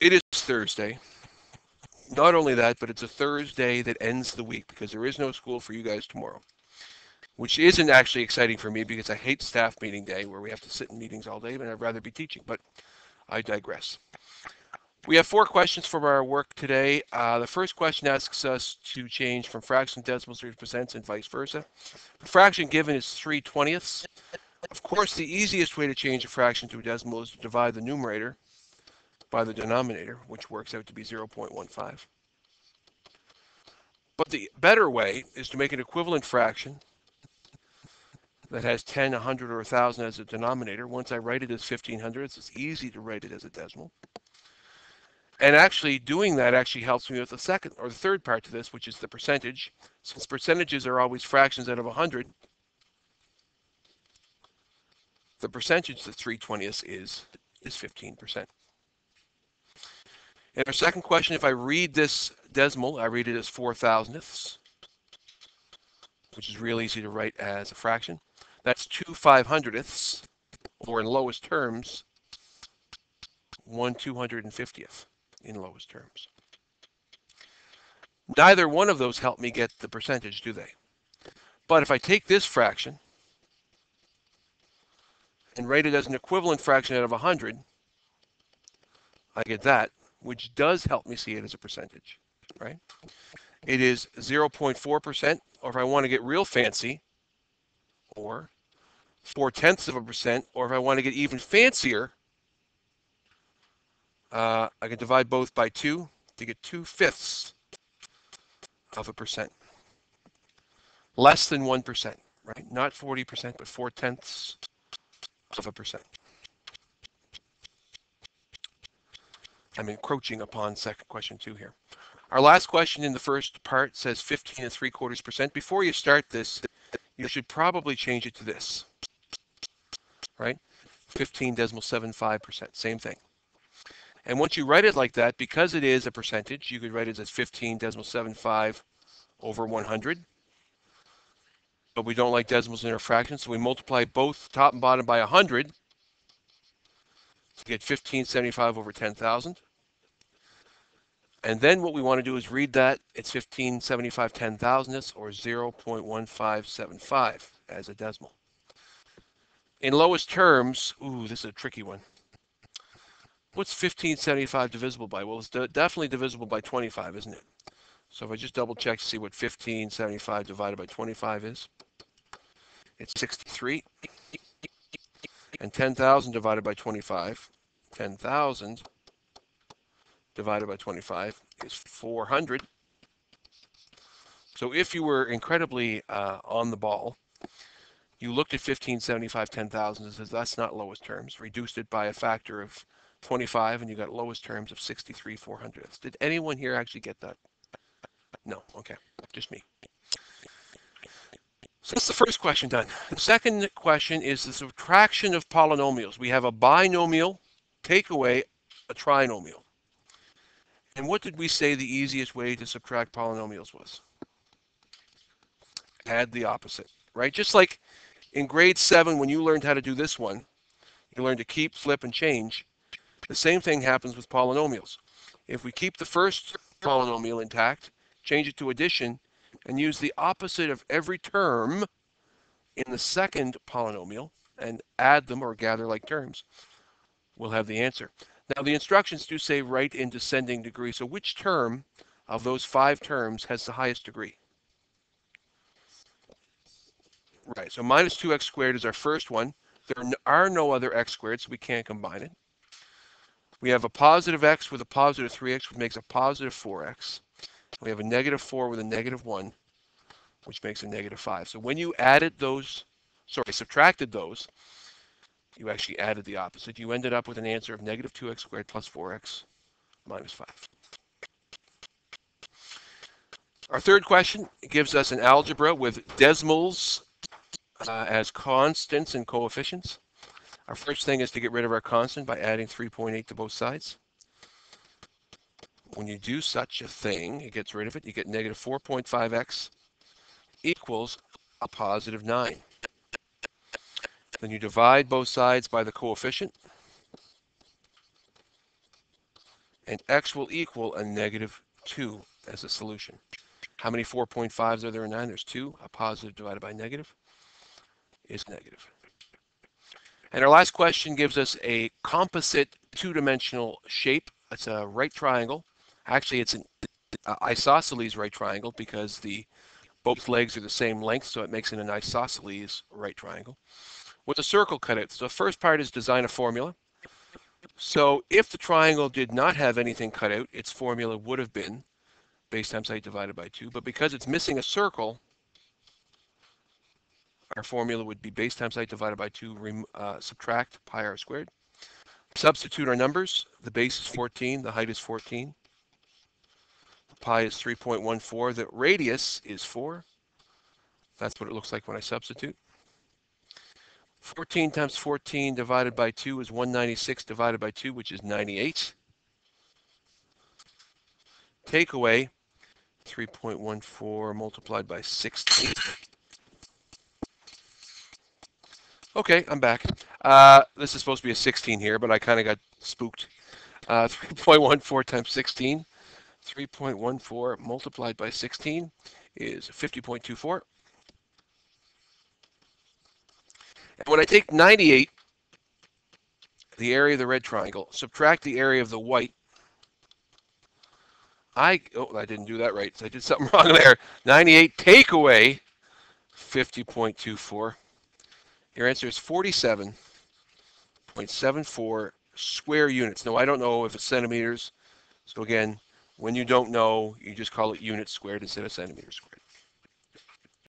It is Thursday. Not only that, but it's a Thursday that ends the week because there is no school for you guys tomorrow, which isn't actually exciting for me because I hate staff meeting day where we have to sit in meetings all day, and I'd rather be teaching, but I digress. We have four questions from our work today. Uh, the first question asks us to change from fraction to decimals to percents and vice versa. The fraction given is 3 twentieths. Of course, the easiest way to change a fraction to a decimal is to divide the numerator by the denominator, which works out to be 0.15. But the better way is to make an equivalent fraction that has 10, 100, or 1,000 as a denominator. Once I write it as 1,500, it's easy to write it as a decimal. And actually doing that actually helps me with the second or the third part to this, which is the percentage. Since percentages are always fractions out of 100, the percentage that 3 20ths is, is 15%. In our second question, if I read this decimal, I read it as 4 thousandths, which is real easy to write as a fraction. That's 2 five hundredths, or in lowest terms, 1 250th in lowest terms. Neither one of those help me get the percentage, do they? But if I take this fraction and write it as an equivalent fraction out of 100, I get that, which does help me see it as a percentage, right? It is 0.4%, or if I want to get real fancy, or 4 tenths of a percent, or if I want to get even fancier, uh, I can divide both by 2 to get 2 fifths of a percent. Less than 1%, right? Not 40%, but 4 tenths of a percent. I'm encroaching upon second question two here. Our last question in the first part says 15 and 3 quarters percent. Before you start this, you should probably change it to this, right? 15 decimal 75 percent, same thing. And once you write it like that, because it is a percentage, you could write it as 15 decimal 75 over 100 but we don't like decimals in our fractions, so we multiply both top and bottom by 100 to get 1575 over 10,000. And then what we want to do is read that. It's 1575 ten thousandths or 0.1575 as a decimal. In lowest terms, ooh, this is a tricky one. What's 1575 divisible by? Well, it's definitely divisible by 25, isn't it? So if I just double check to see what 1575 divided by 25 is, it's 63. And 10,000 divided by 25, 10,000 divided by 25 is 400. So if you were incredibly uh, on the ball, you looked at 1575 10,000 and says that's not lowest terms, reduced it by a factor of 25 and you got lowest terms of 63 400ths. Did anyone here actually get that? No, okay, just me. So that's the first question done. The second question is the subtraction of polynomials. We have a binomial, take away a trinomial. And what did we say the easiest way to subtract polynomials was? Add the opposite, right? Just like in grade seven, when you learned how to do this one, you learned to keep, flip, and change. The same thing happens with polynomials. If we keep the first polynomial intact, change it to addition, and use the opposite of every term in the second polynomial and add them or gather like terms, we'll have the answer. Now the instructions do say write in descending degree. So which term of those five terms has the highest degree? Right, so minus 2x squared is our first one. There are no other x squared, so we can't combine it. We have a positive x with a positive 3x, which makes a positive 4x. We have a negative 4 with a negative 1, which makes a negative 5. So when you added those, sorry, subtracted those, you actually added the opposite. You ended up with an answer of negative 2x squared plus 4x minus 5. Our third question gives us an algebra with decimals uh, as constants and coefficients. Our first thing is to get rid of our constant by adding 3.8 to both sides. When you do such a thing, it gets rid of it. You get negative 4.5x equals a positive 9. Then you divide both sides by the coefficient. and x will equal a negative 2 as a solution. How many 4.5s are there in 9? There's 2. A positive divided by negative is negative. And our last question gives us a composite two-dimensional shape. It's a right triangle. Actually, it's an uh, isosceles right triangle because the both legs are the same length, so it makes it an isosceles right triangle with a circle cut out. So the first part is design a formula. So if the triangle did not have anything cut out, its formula would have been base times height divided by 2. But because it's missing a circle, our formula would be base times height divided by 2, uh, subtract pi r squared. Substitute our numbers. The base is 14, the height is 14 pi is 3.14. The radius is 4. That's what it looks like when I substitute. 14 times 14 divided by 2 is 196 divided by 2, which is 98. Take away 3.14 multiplied by 16. Okay, I'm back. Uh, this is supposed to be a 16 here, but I kind of got spooked. Uh, 3.14 times 16 3.14 multiplied by 16 is 50.24. And when I take 98, the area of the red triangle, subtract the area of the white, I, oh, I didn't do that right. So I did something wrong there. 98 take away 50.24. Your answer is 47.74 square units. Now, I don't know if it's centimeters. So again, when you don't know, you just call it units squared instead of centimeters squared.